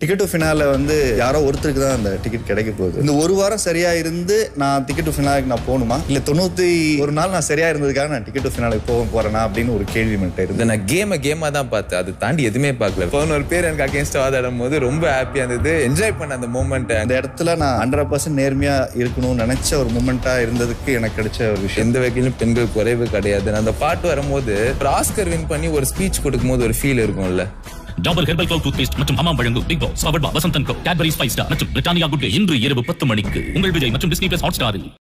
Ticket to ஃபினால வந்து யாரோ ஒருத்தருக்கு தான் அந்த டிக்கெட் கிடைக்க போகுது. இந்த ஒரு வாரம் சரியா இருந்து நான் டிக்கெட் டு ஃபினாலுக்கு நான் போகணுமா? இல்ல தொண்ணூத்தி ஒரு நாள் நான் சரியா இருந்ததுக்காக நான் டிக்கெட் டு ஃபினாலுக்கு போக போறேனா அப்படின்னு ஒரு கேள்வி மட்டும் இருந்து நான் கேமை கேமா தான் பார்த்தேன். அது தாண்டி எதுவுமே பார்க்கல. பதினோரு பேர் எனக்கு அகேன்ஸ்ட் வாதாடும் போது ரொம்ப ஹாப்பியா இருந்தது. என்ஜாய் பண்ண அந்த மூமெண்ட் அந்த இடத்துல நான் ஹண்ட்ரட் பர்சன்ட் நேர்மையா இருக்கணும்னு நினைச்ச ஒரு மூமெண்டா இருந்ததுக்கு எனக்கு கிடைச்ச ஒரு விஷயம். எந்த வகையிலும் பெண்கள் குறைவு கிடையாது. நான் அந்த பாட்டு வரும்போது ஒரு ஆஸ்கர் வின் பண்ணி ஒரு ஸ்பீச் கொடுக்கும்போது ஒரு ஃபீல் இருக்கும்ல. Dabur herbal cloud toothpaste மற்றும் ஹமாம் வழங்கும் பிக் பாஸ் பவர்ட் பா Vasanth and Co Cadbury spice star மற்றும் பிரிட்டானியா குட் இன்று இரவு பத்து மணிக்கு. உங்கள் விஜய் மற்றும் டிஸ்னி பிளஸ் ஹாட் ஸ்டாரில்